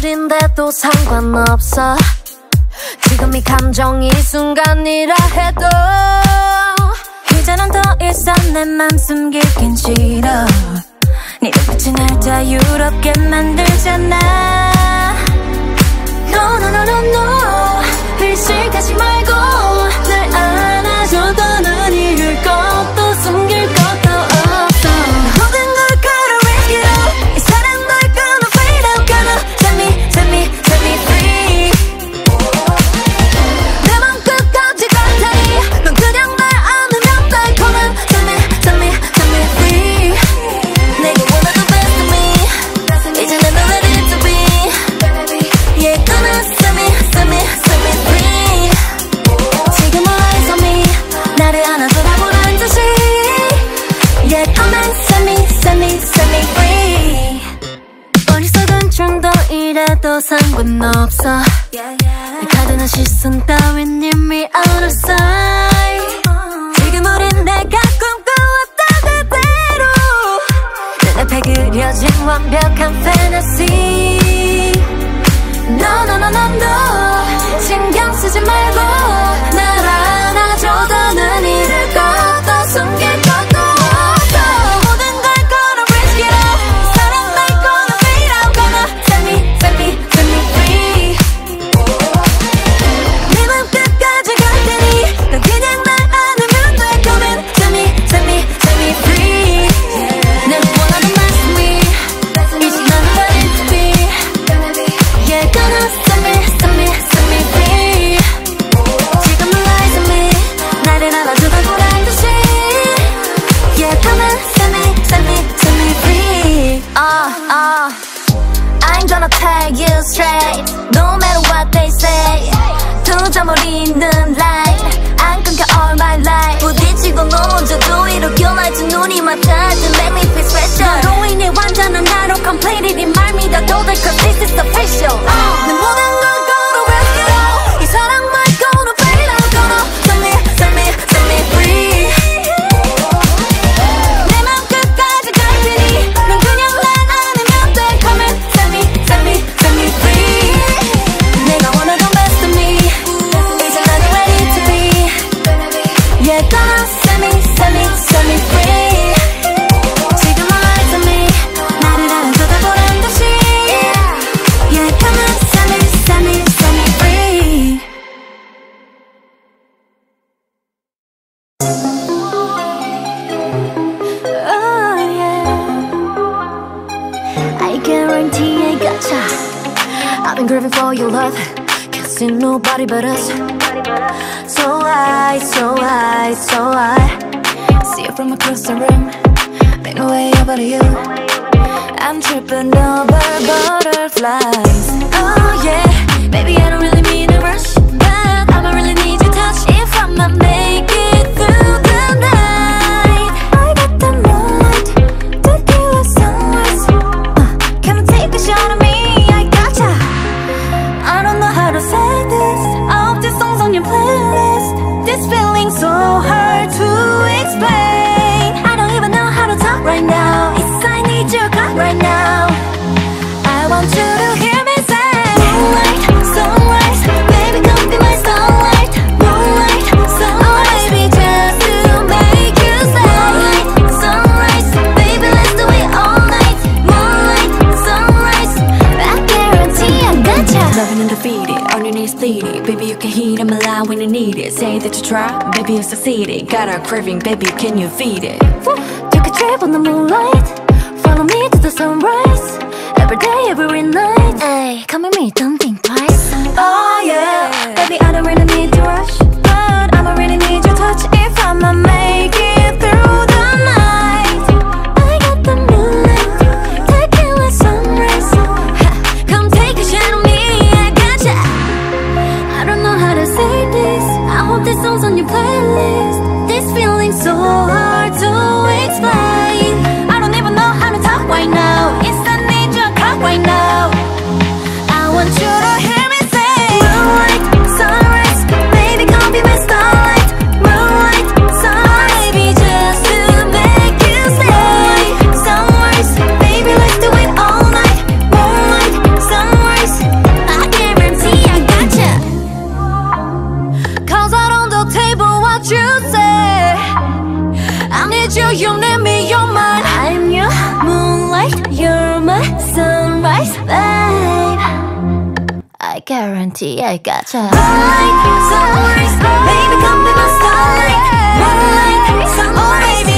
말인데도 상관없어. 지금 이 감정 이 순간이라 해도 이제는 더 이상 내맘 숨기긴 싫어. 네 눈빛이 날 자유롭게 만들잖아. No no no no no. 일식하지 말고 있어도 상관없어. 내 가두는 시선 따윈 이미 out of sight 지금 우린 내가 꿈꿔왔던 그대로. 내 앞에 그려진 완벽한 fantasy. No no no no no. 신경 쓰지 말고. I told cause this is official uh. succeeded Got a craving, baby, can you feed it? You a trip on the moon. guarantee I gotcha. One light, sunrise, baby, come be my starlight. One light, sunrise.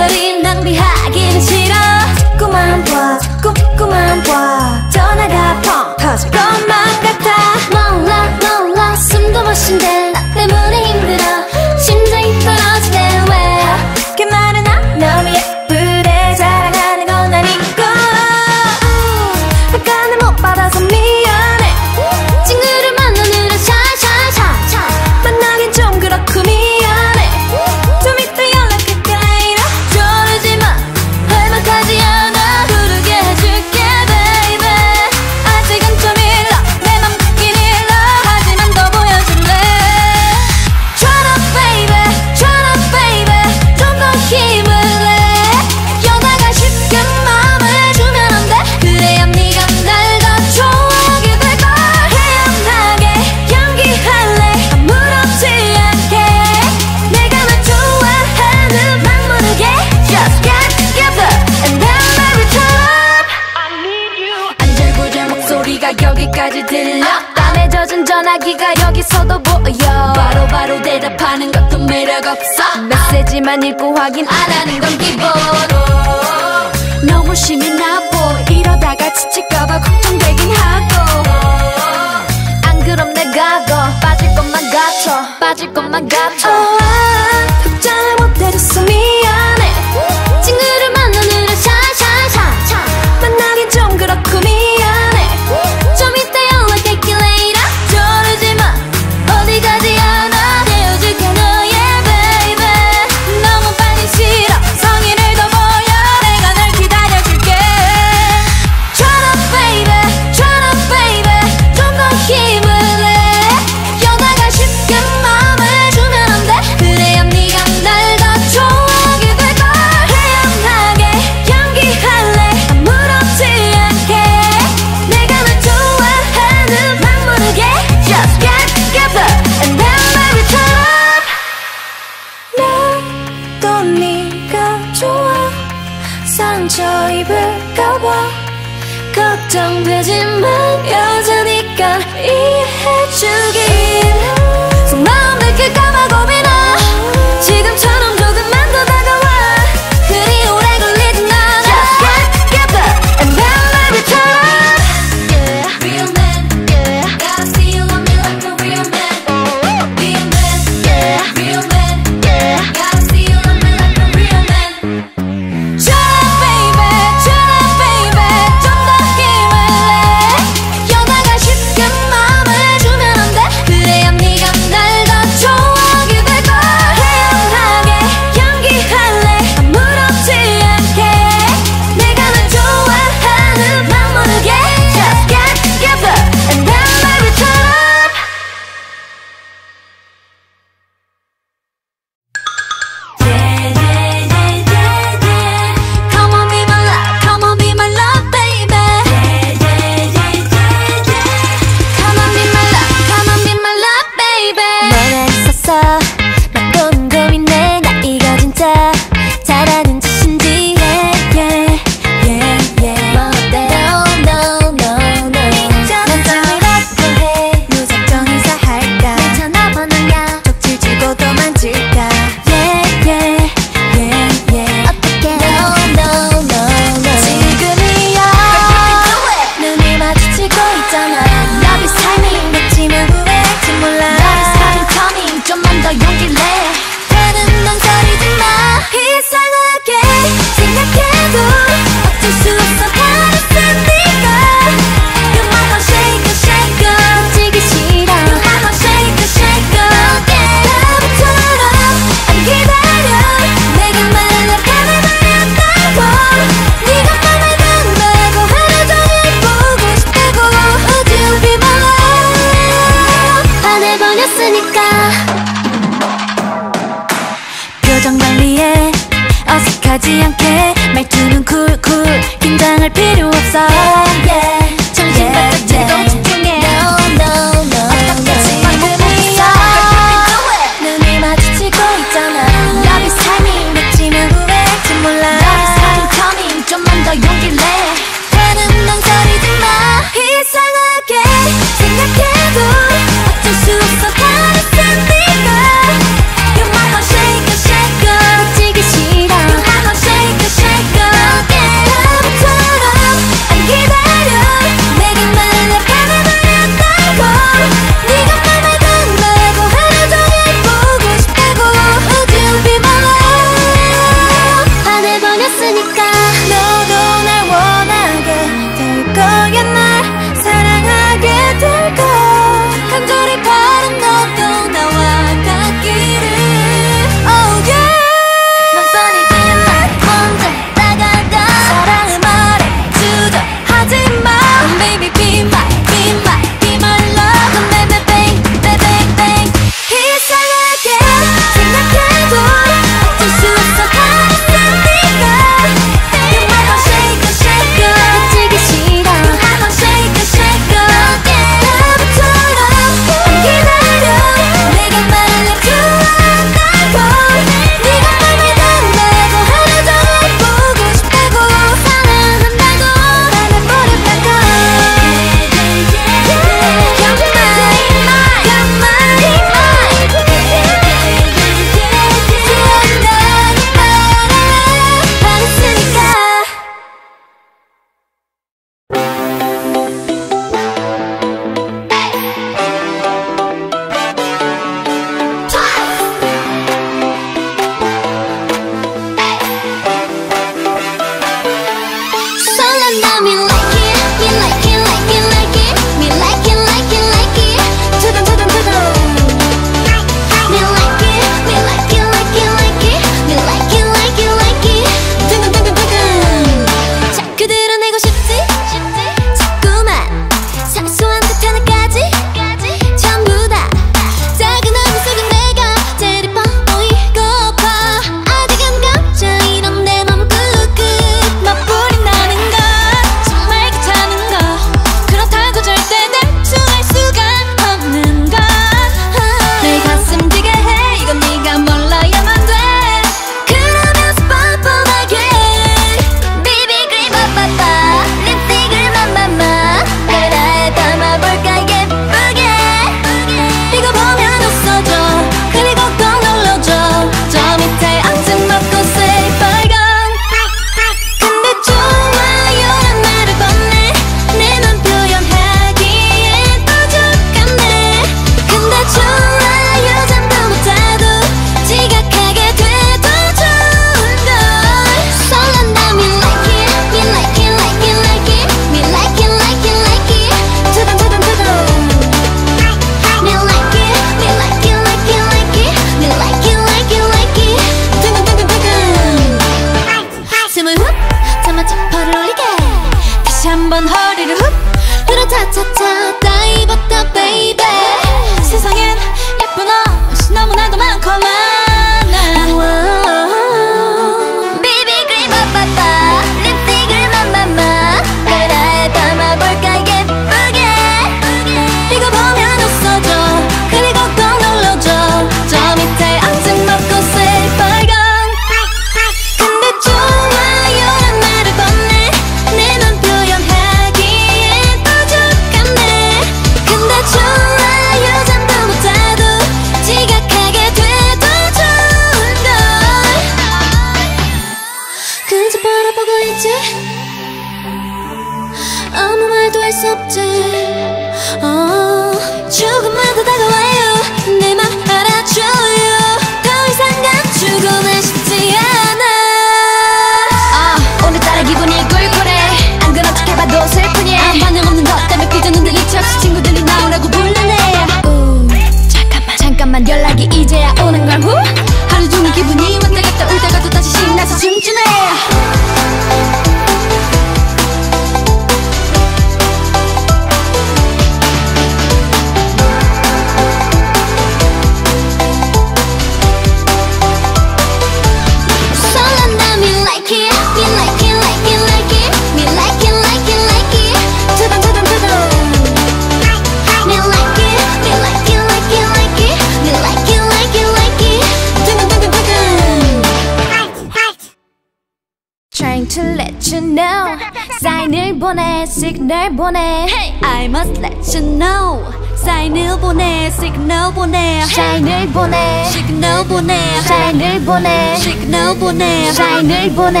사인을 보내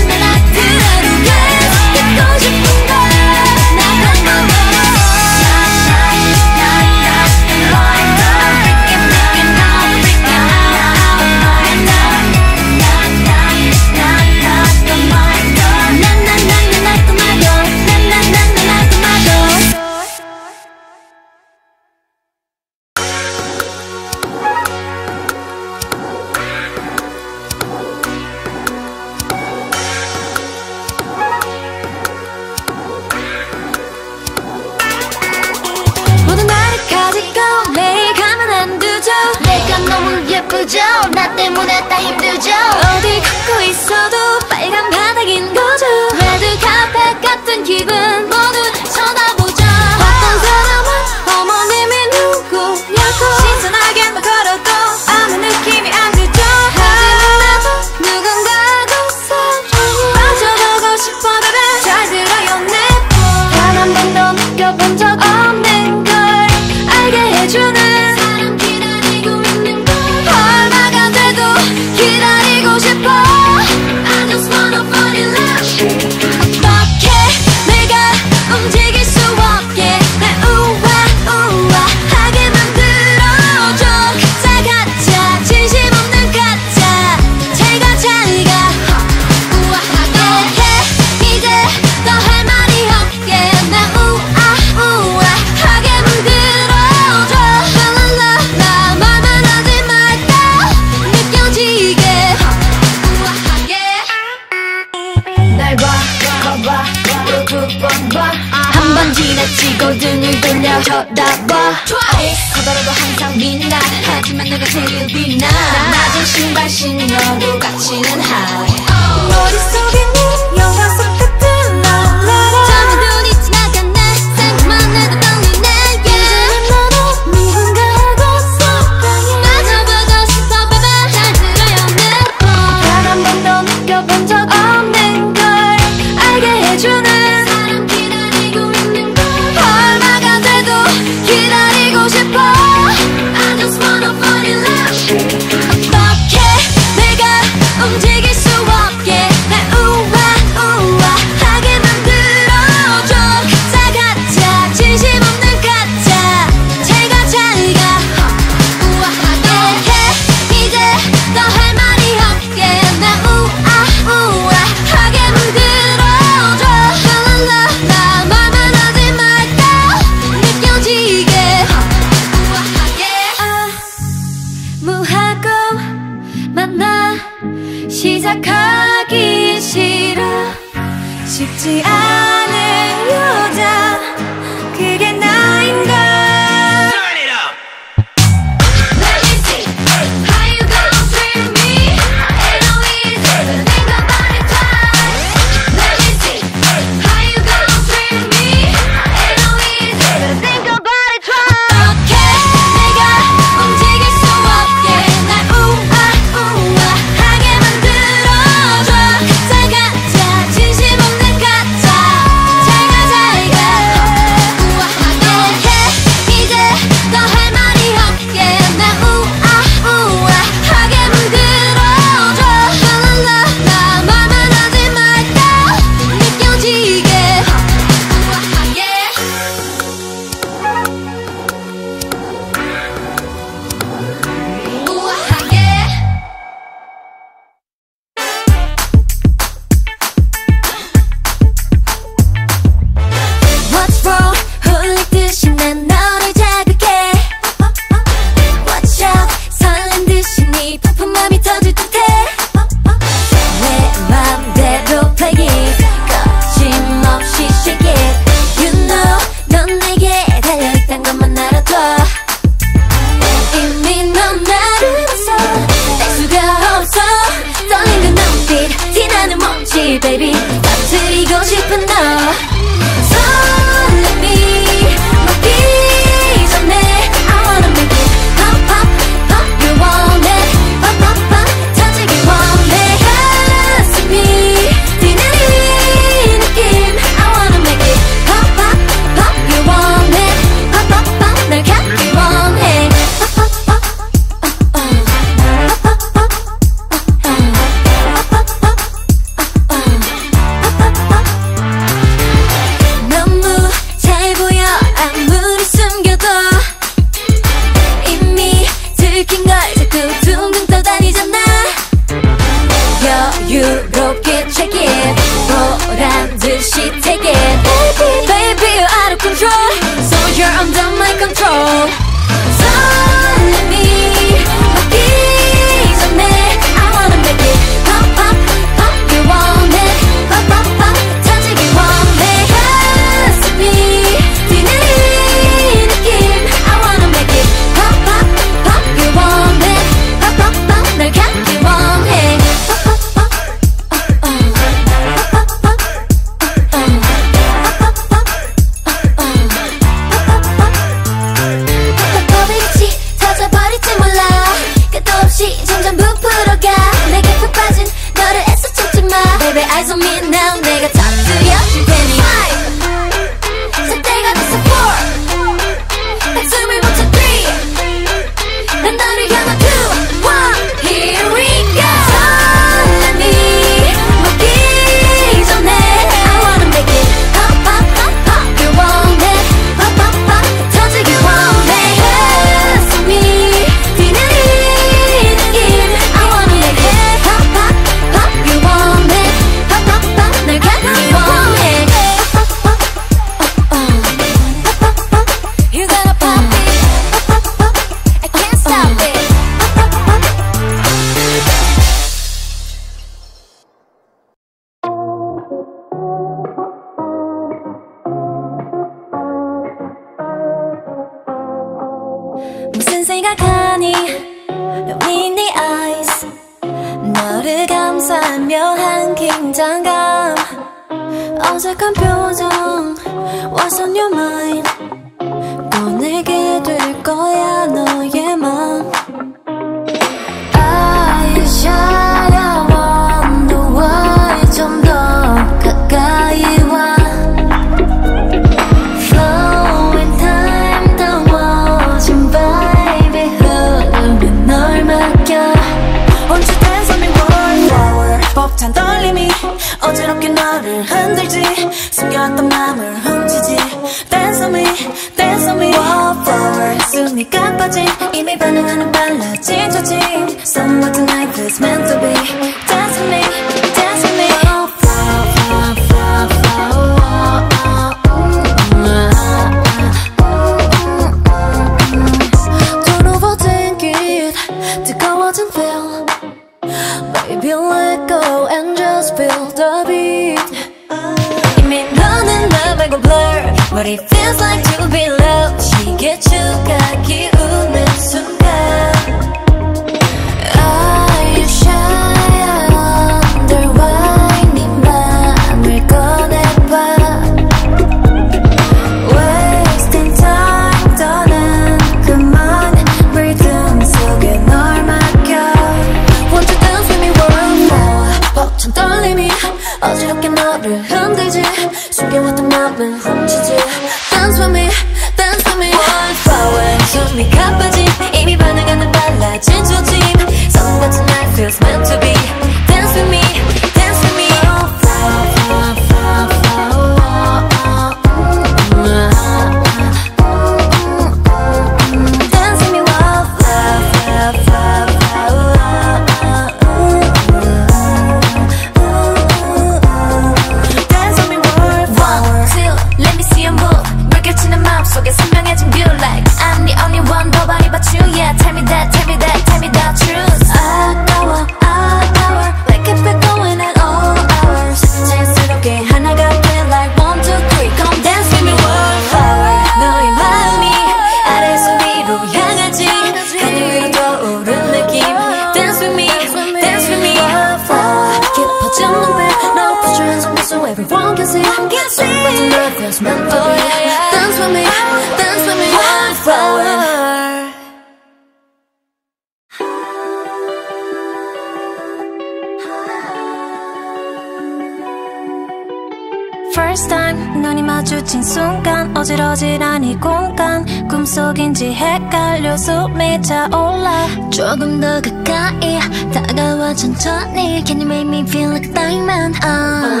First time 눈이 마주친 순간 어지러지란 이 공간 꿈속인지 헷갈려 숨이 차올라 조금 더 가까이 다가와 천천히 Can you make me feel like diamond uh.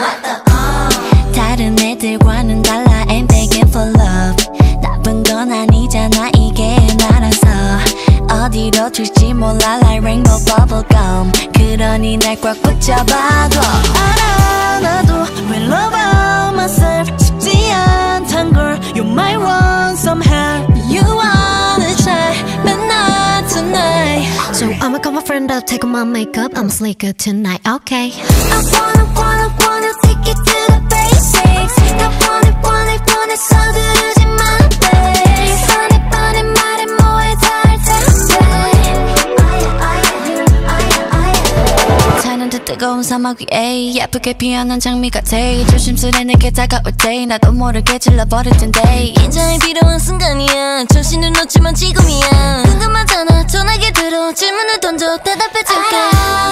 다른 애들과는 달라 I'm begging for love 나쁜 건 아니잖아 이게 나라서 어디로 튈지 몰라 like rainbow bubblegum 그러니 날 꽉 붙잡아도 알아 나도 will love myself 쉽지 않단 걸 You're my one somehow You wanna try, but not tonight. So I'ma call my friend up, take off my makeup, I'm sleeker tonight, okay I wanna, wanna, wanna take it to the basics. 나 wanna, wanna, wanna 서두 타는 듯 뜨거운 사막 위에 예쁘게 피어난 장미 같아. 조심스레 내게 다가올 때 나도 모르게 질러버릴 텐데. 긴장이 필요한 순간이야. 정신을 놓치면 지금이야. 궁금하잖아. 전화기 들어. 질문을 던져 대답해줄게.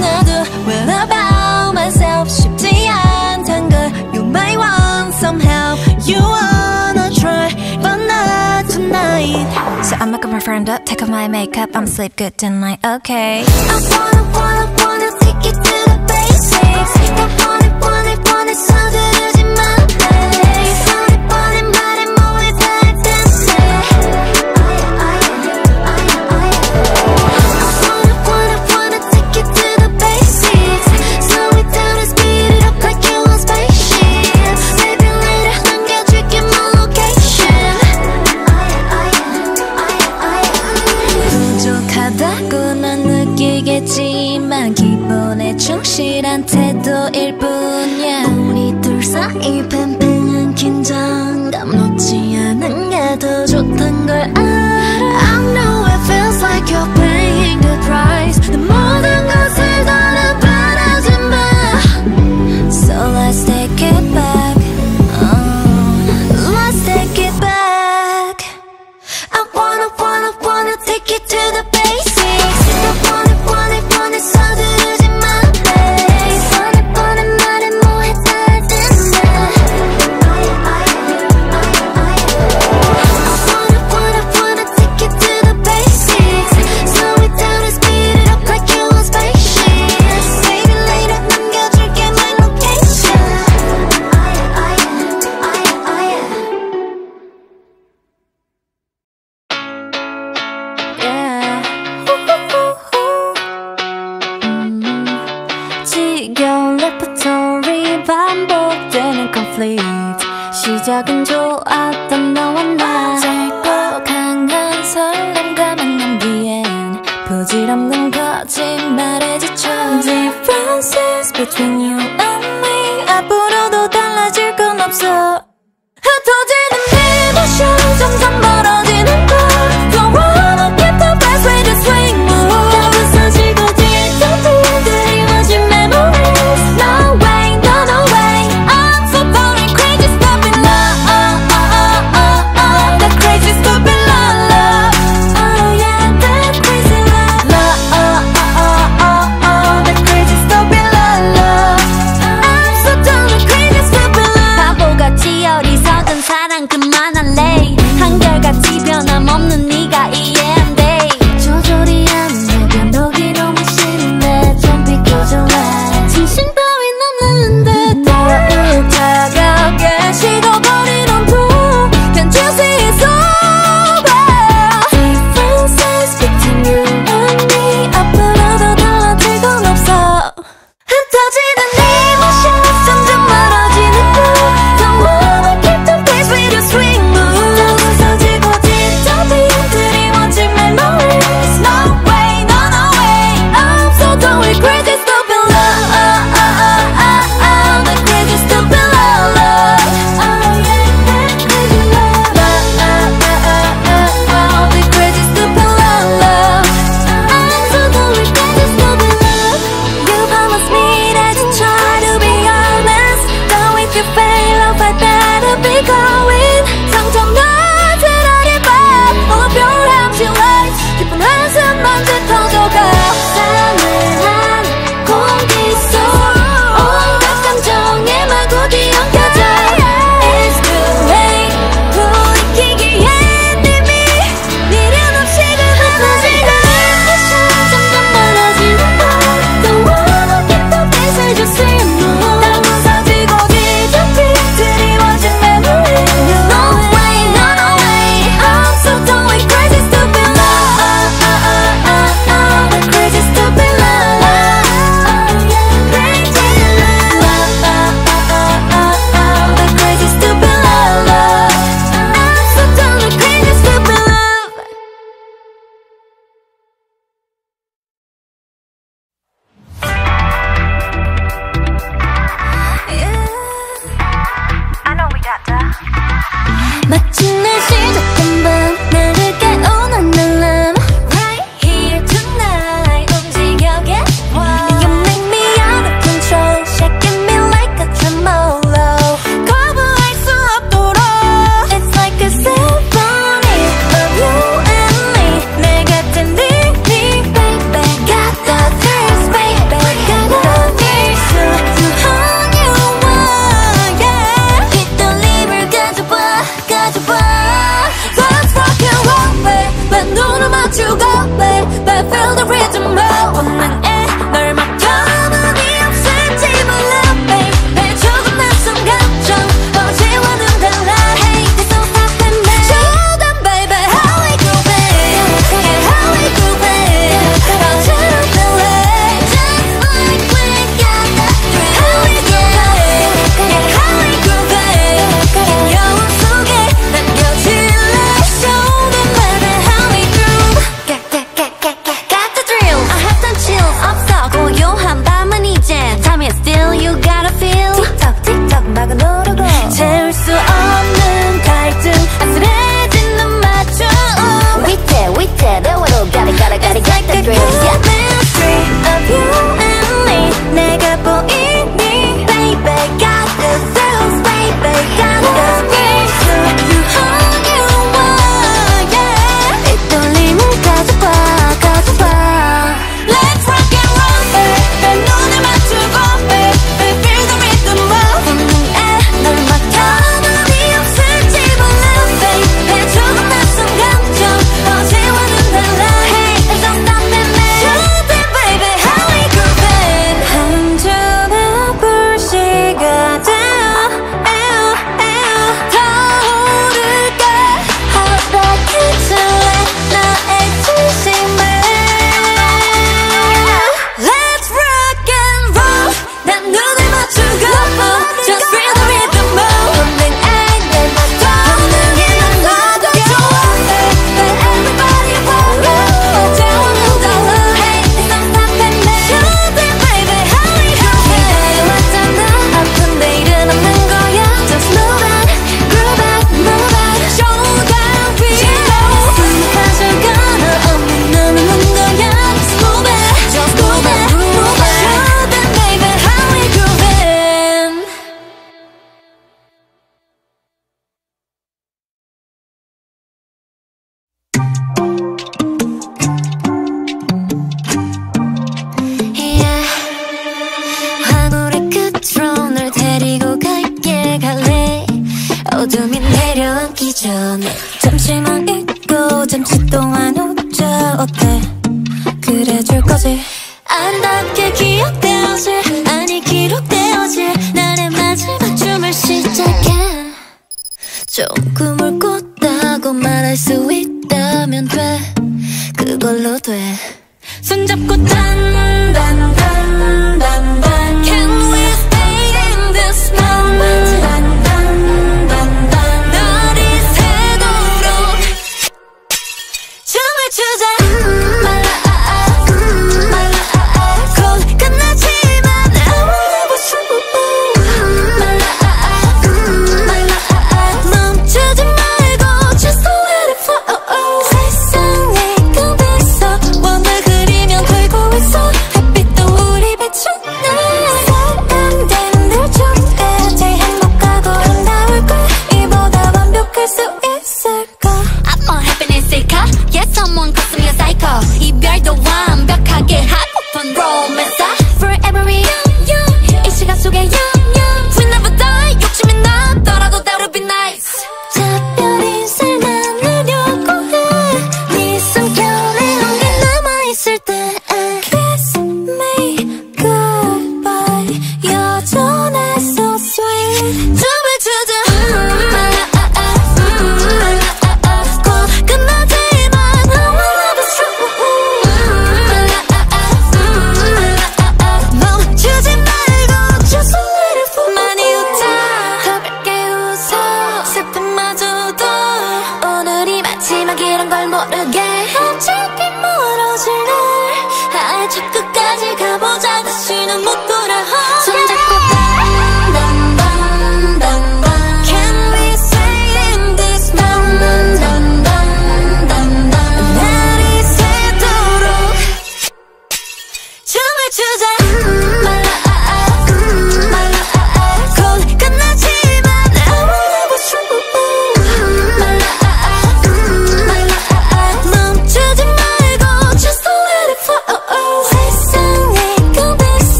나도 will about myself 쉽지 않단 걸. You're my one somehow You wanna firmed up, take off my makeup I'm sleep good tonight, okay. I wanna, wanna, wanna take you to the basics. I want want want 확실한 태도일 뿐이야 우리 둘 사이 팽팽한 긴장감 놓지 않은 게 더 좋단 걸 알아 I know it feels like you're paying the price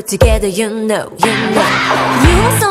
together you know you know. You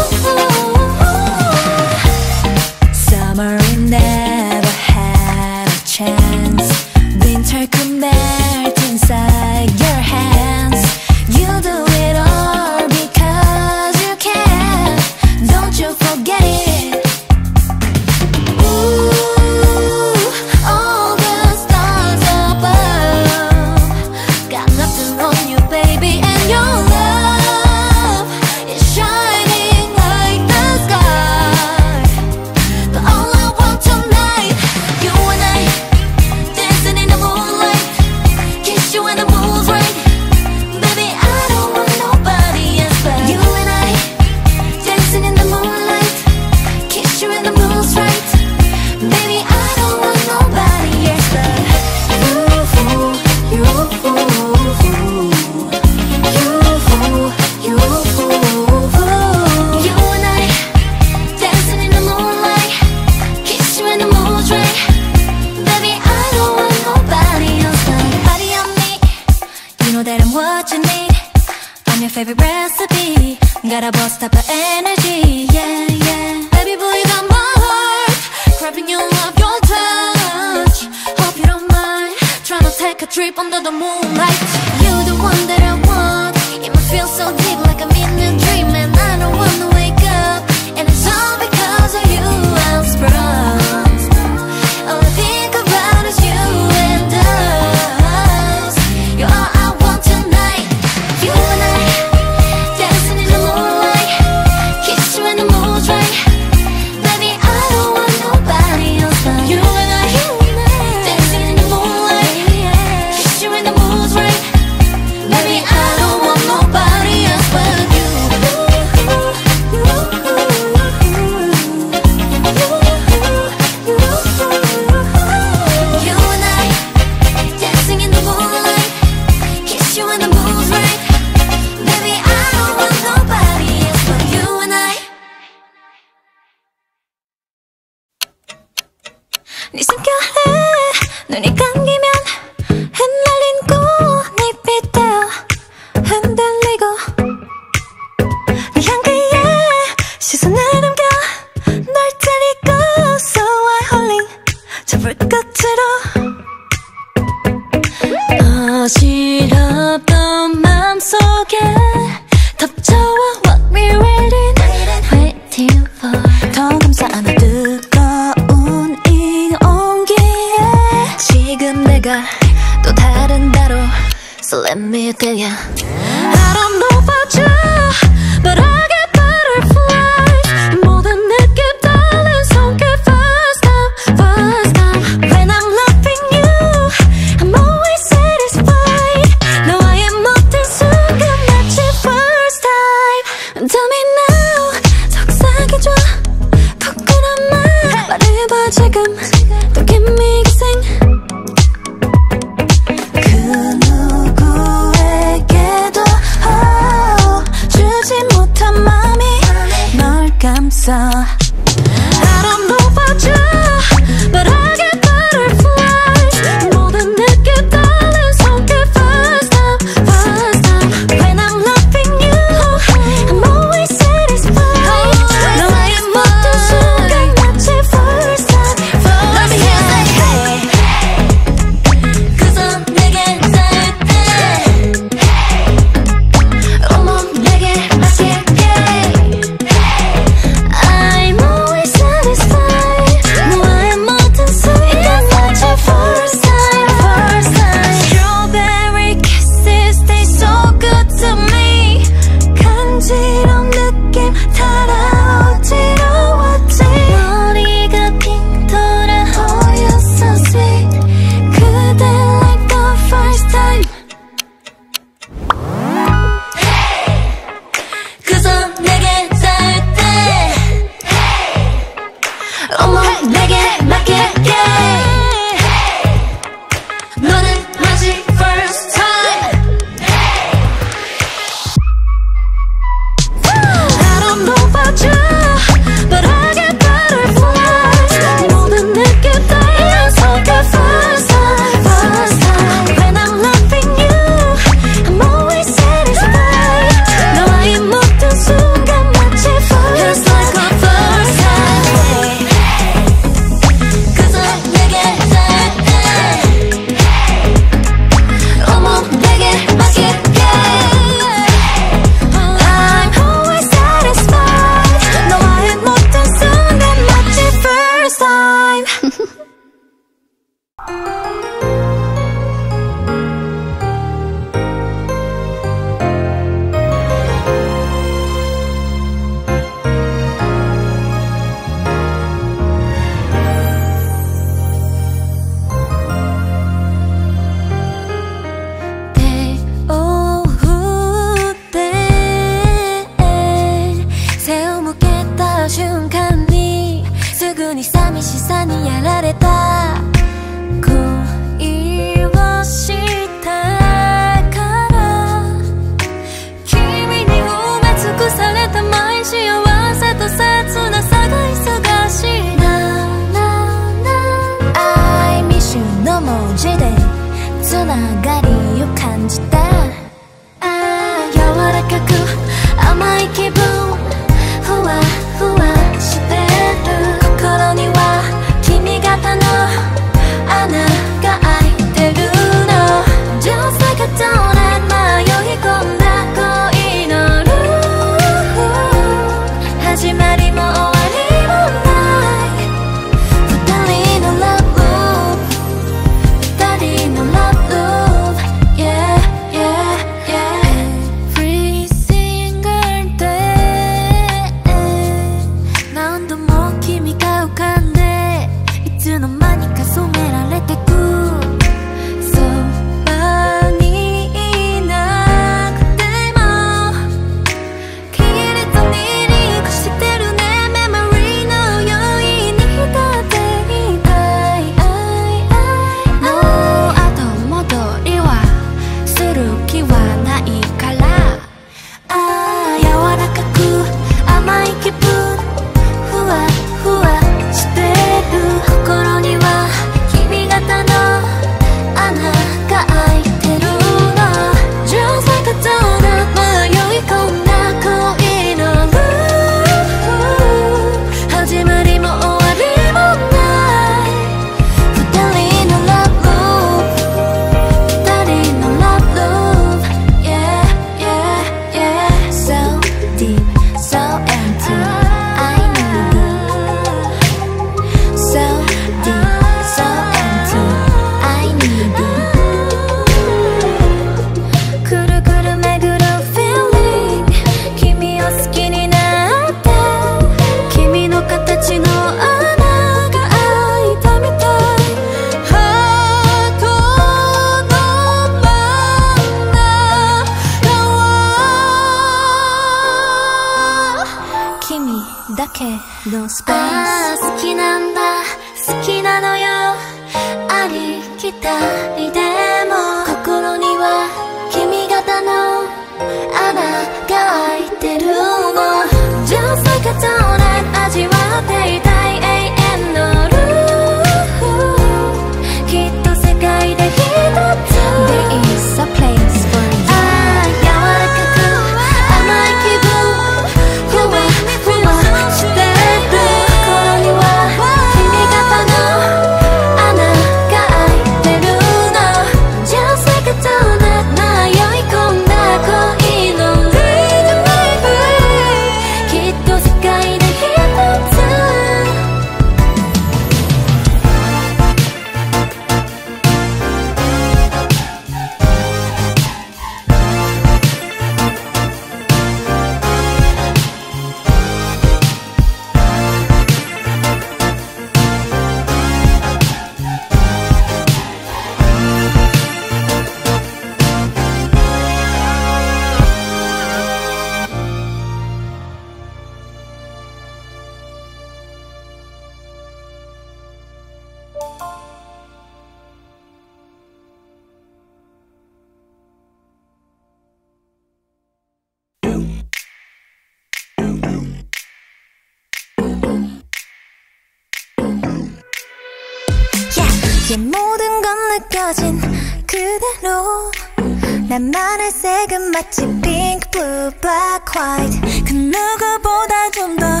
하늘색은 마치 pink, blue, black, white. 그 누구보다 좀 더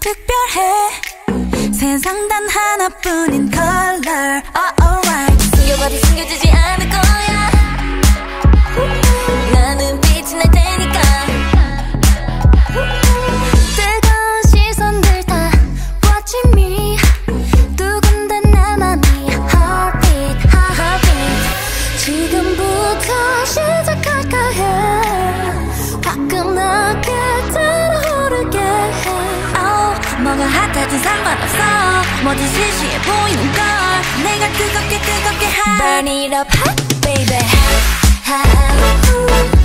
특별해. 세상 단 하나뿐인 color. Oh, alright. 숨겨봐도 숨겨지지 않을 거야. 모두 시시해 보이는 걸 내가 뜨겁게 뜨겁게 hot Burn it up hot baby hot, hot.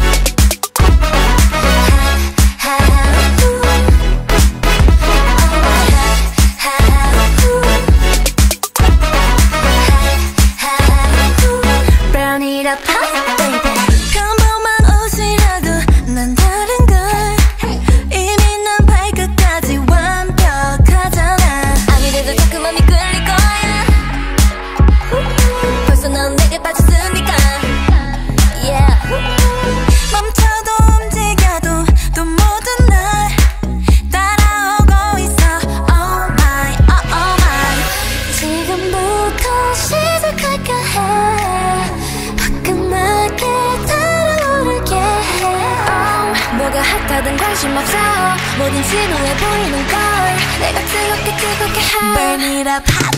진호해 보이는 걸 내가 뜨겁게 뜨겁게 하. Burn it up.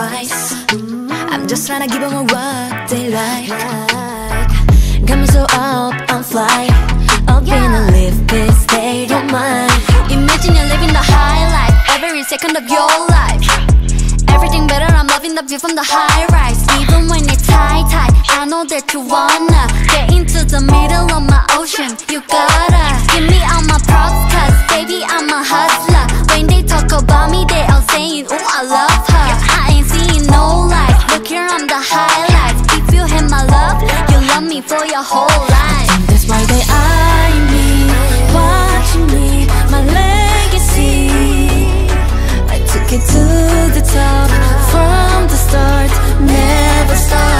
Twice. I'm just trying to give them what they like. Got me so up, I'm fly. Up in a live this, they don't mind. Imagine you're living the high life every second of your life. Everything better, I'm loving the view from the high rise. Even when it's high tide, I know that you wanna get into the middle of my ocean. You gotta give me all my props, cause baby, I'm a hustler. When they talk about me, they all saying, Oh, I love her. I ain't no light. Look here, I'm the highlights. If you have my love, you love me for your whole life. That's why they eye me, watching me, my legacy. I took it to the top from the start, never stop.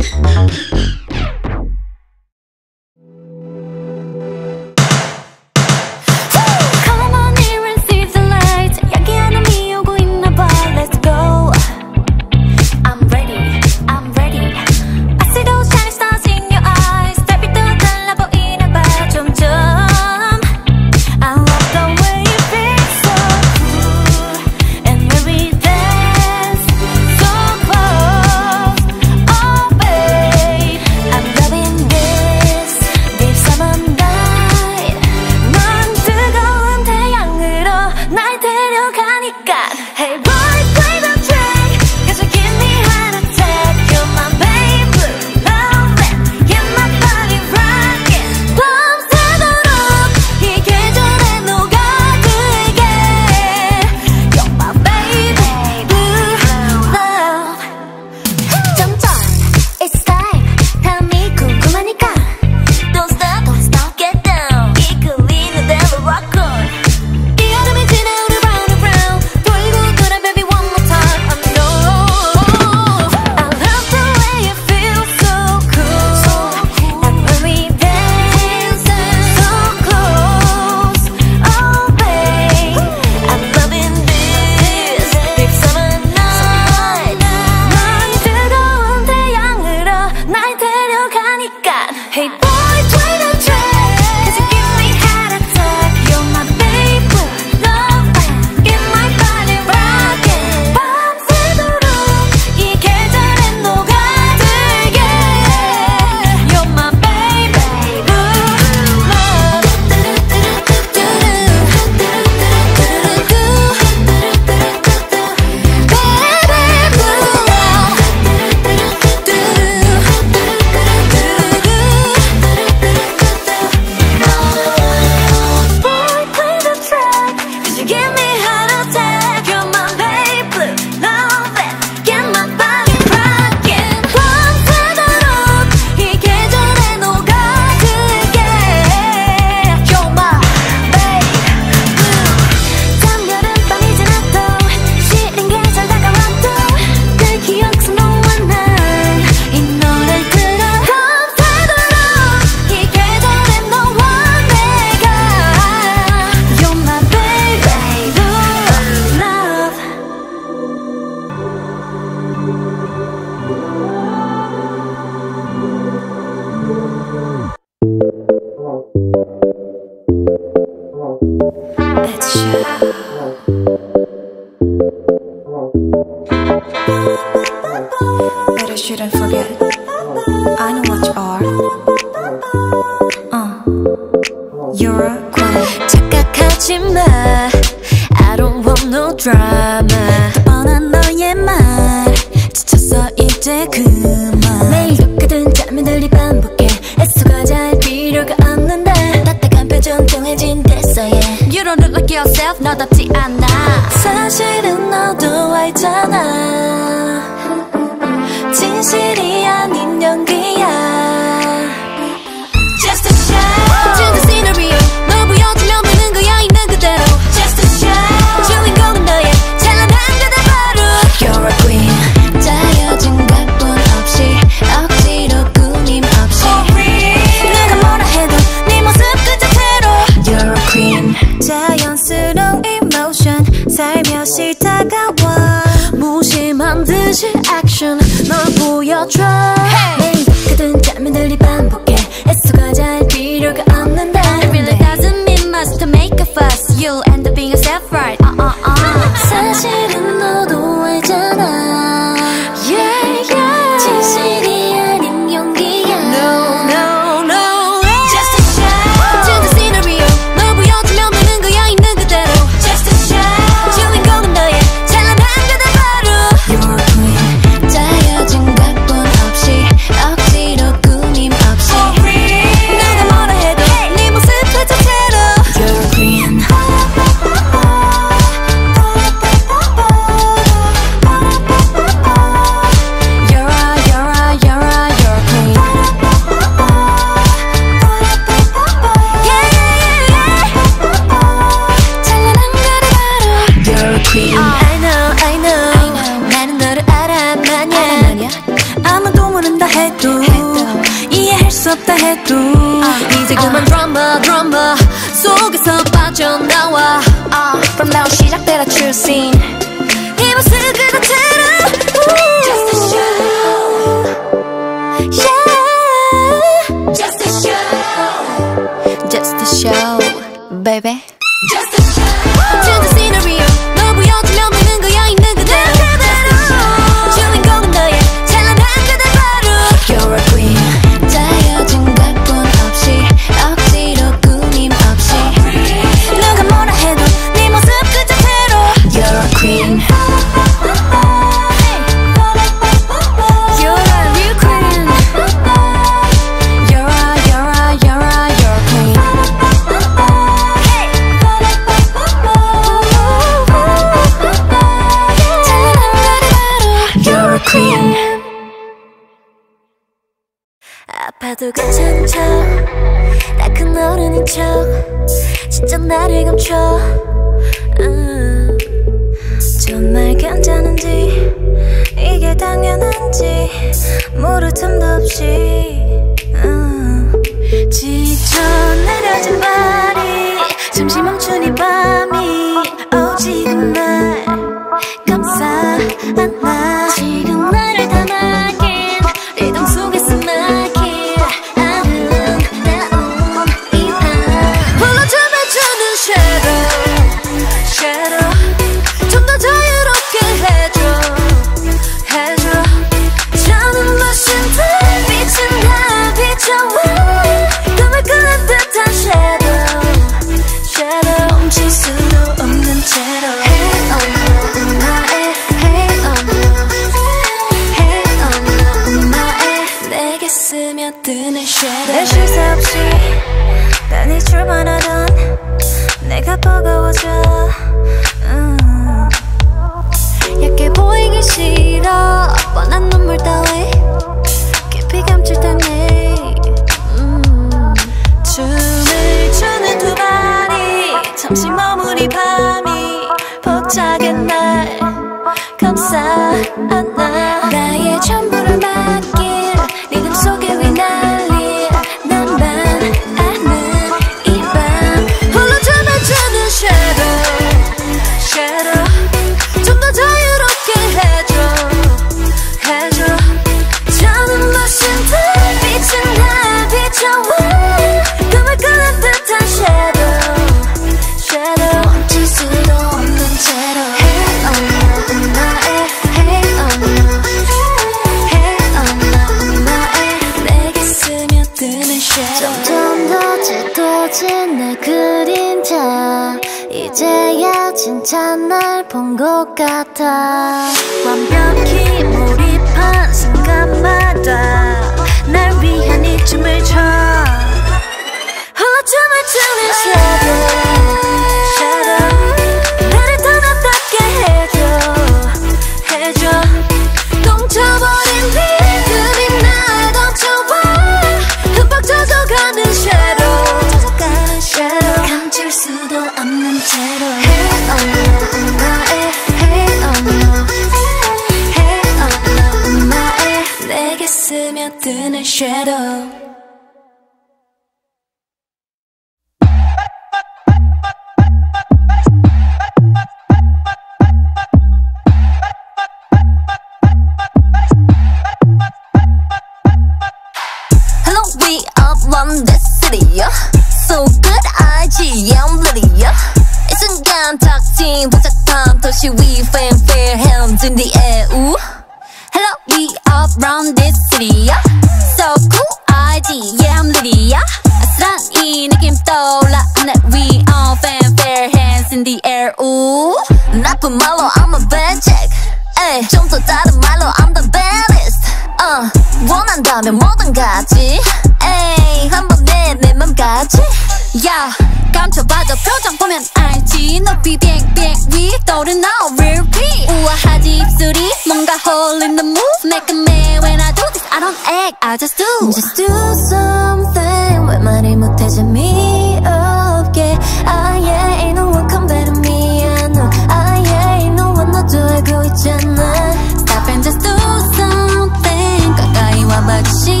don't act, I just do. Just do something 왜 말을 못해 재미없게 Ah yeah, ain't no one come better me I know. I yeah, ain't no one 너도 알고 있잖아. Stop and just do something 가까이 와봐 주시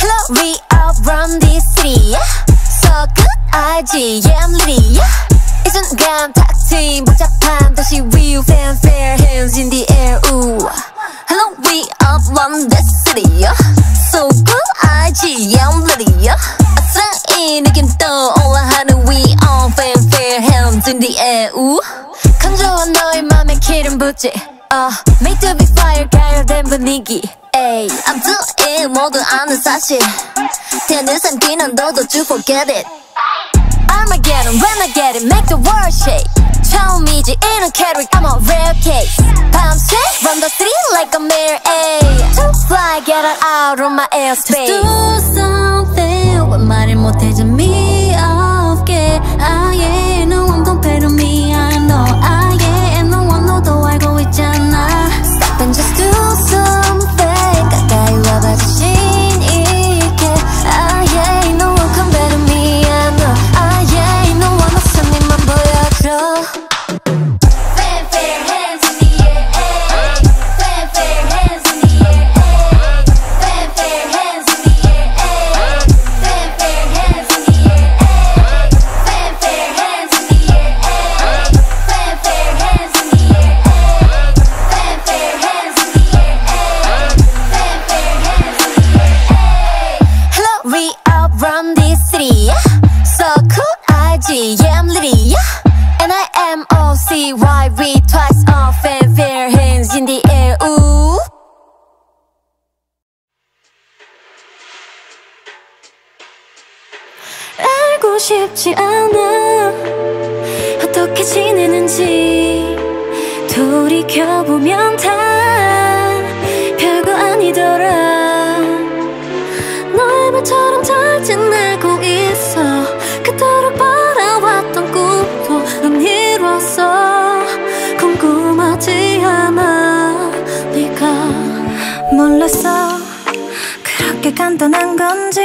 Hello, we are from city. So good, from the city uh, So cool 알지 I'm in Lydia All I 올라하는 we on fair. hands in the air 우 건조한 너의 맘에 기름 붙지 uh, Made to be fire 가열된 분위기 Ay, I'm doing 모두 아는 사실 대는 삼기는 너도 you forget it. Armageddon when I get it make the world shake. Tell me, G, 처음이지 a carry, I'm a rare case. 밤새 run the street like a mere out my airspace. Just do something. D Y V twice on fanfare hands in the air ooh. 알고 싶지 않아. 어떻게 지내는지 돌이켜보면 다 별거 아니더라. 너의 말처럼 잘 지내고 이뤘어. 궁금하지 않아. 네가 몰랐어. 그렇게 간단한 건지.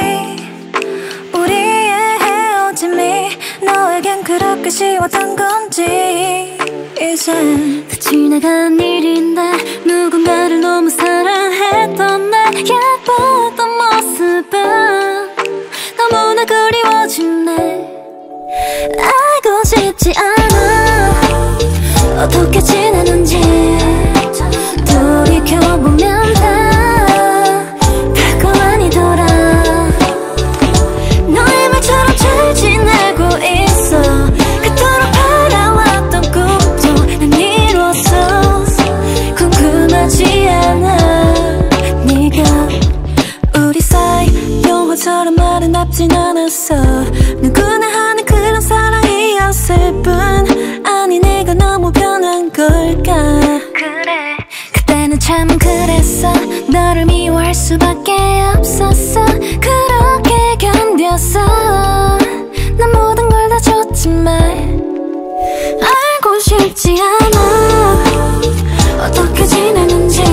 우리의 헤어짐이 너에겐 그렇게 쉬웠던 건지. 이젠 다 지나간 일인데 누군가를 너무 사랑했던 내 예뻤던 모습은 너무나 그리워지네 알고 싶지 않아. 어떻게 지내는지 돌이켜보면 다 그랬어 너를 미워할 수밖에 없었어. 그렇게 견뎠어. 난 모든 걸 다 줬지만 알고 싶지 않아. 어떻게 지내는지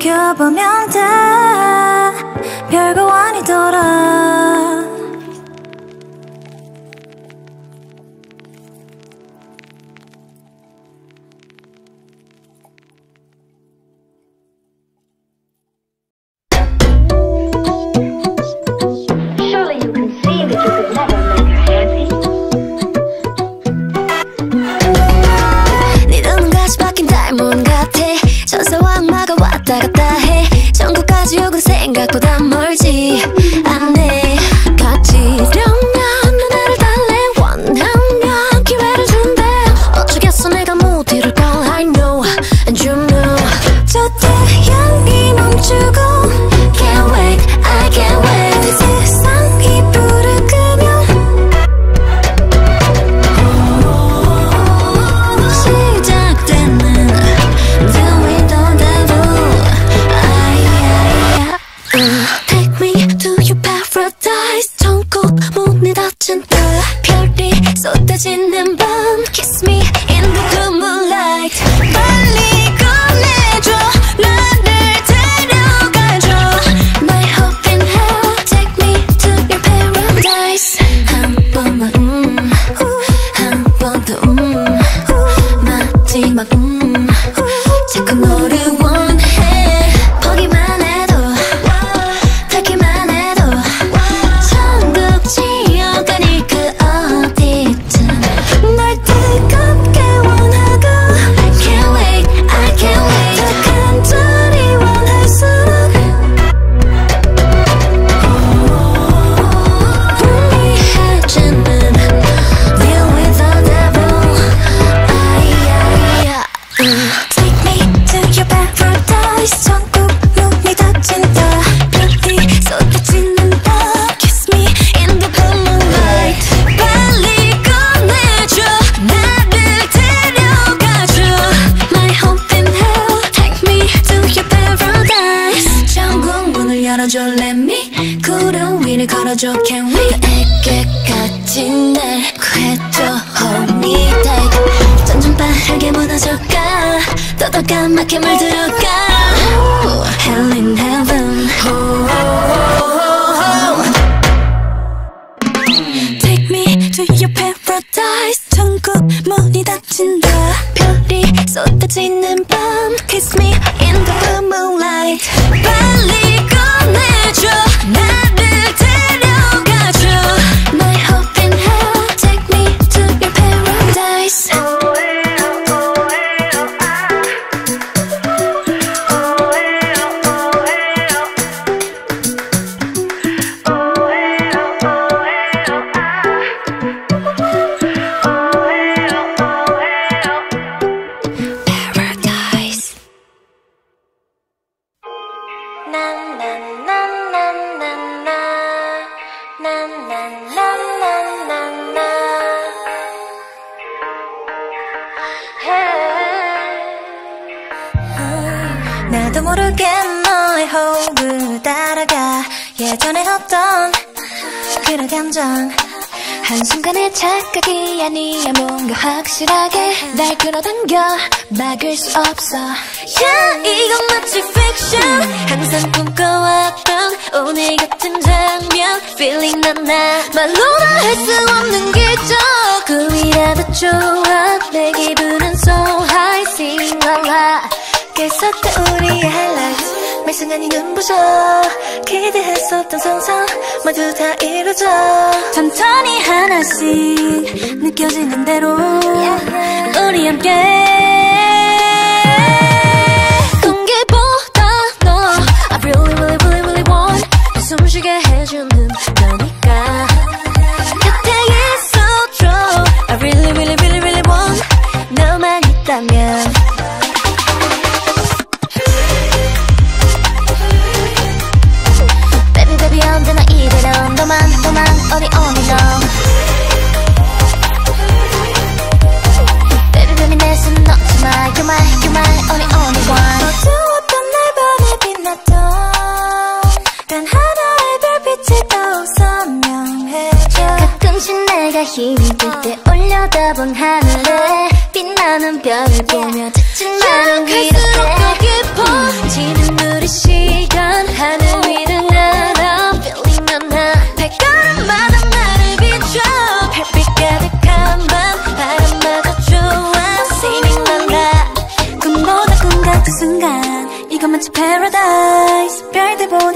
돌이켜보면 다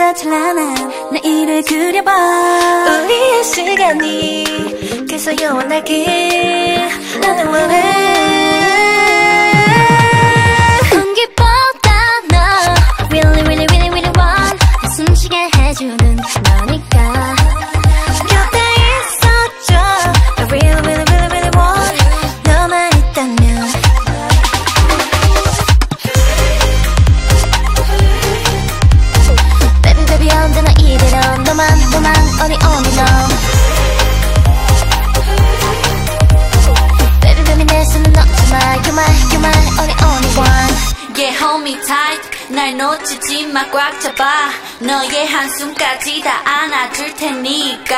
너무나 찬란한 내일을 그려봐. 우리의 시간이 계속 영원하길 나는 원해. 꽉 잡아 너의 한숨까지 다 안아줄 테니까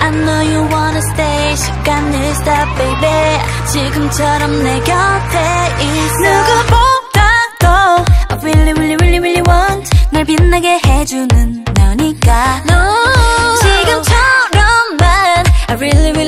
I know you wanna stay 시간을 stop baby 지금처럼 내 곁에 있어 누구보다도 I really really really really want 날 빛나게 해주는 너니까 no. 지금처럼만 I really really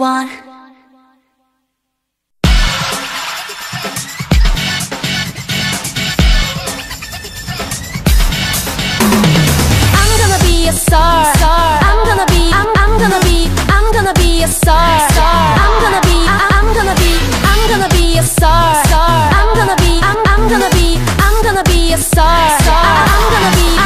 want. I'm gonna be a star. star. I'm gonna be. I'm, I'm gonna be. I'm gonna be a star. star. I'm gonna be. I, I'm gonna be. I'm gonna be a star. star. I'm gonna be. I'm, I'm gonna be. I'm gonna be a star. star. I'm gonna be.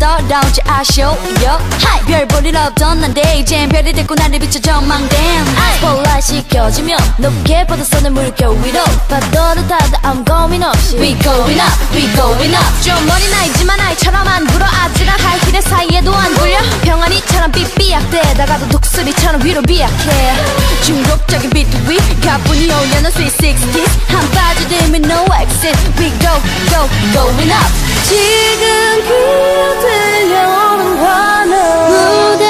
Lounge 아쇼 yo Hi 별 볼일 없던 난데 이젠 별이 됐고 나를 비춰 전망댐 스포트라이트 켜지면 높게 뻗어서는 물결 위로 파도를 타다 I'm going up We going up, we going up. 좀 어린 나이지만 아이처럼 안 굴어. 아찔한 하이힐의 사이에도 안 굴려. 병아리처럼 삐삐약대다가도 독수리처럼 위로 비약해. 중독적인 비트 위 가뿐히 올려놓은 sweet 60s 한 빠져들면 no exit. We go, go, going up 지금 귀에 들려오는 환호 무대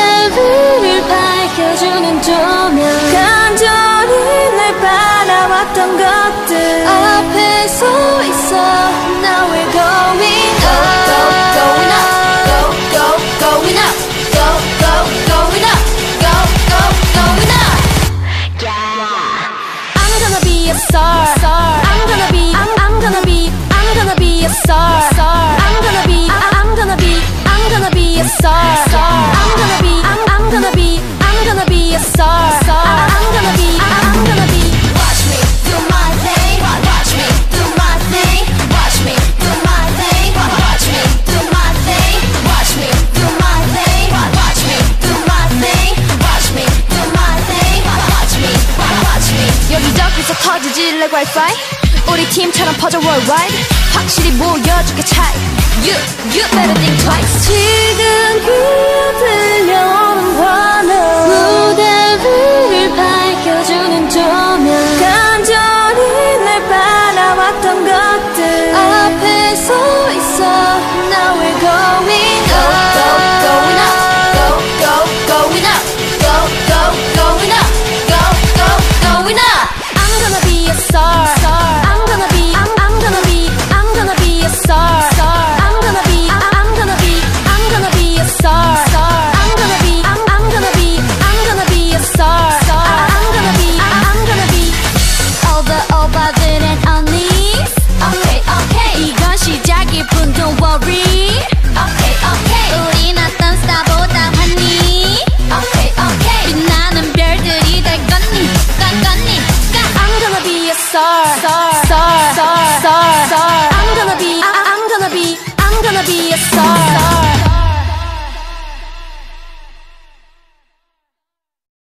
위를 밝혀주는 조명. 간절히 날 바라왔던 것들. 앞에 서 있어. we're be a star. I'm gonna be. I'm gonna be. I'm gonna be a star. I'm gonna be. I'm, I'm gonna be. I'm gonna be a star. I'm gonna be. I'm gonna be. Watch me do my thing. Watch me do my thing. Watch me do my thing. Watch me do my thing. Watch me do my thing. Watch me do my thing. Watch me do my thing. Watch me, watch me. 여기저기서 터지지 like wifi. 팀처럼 퍼져 worldwide 확실히 모여줄게 차이 You, you better think twice 지금 귀에 들려오는 환호 무대 위를 밟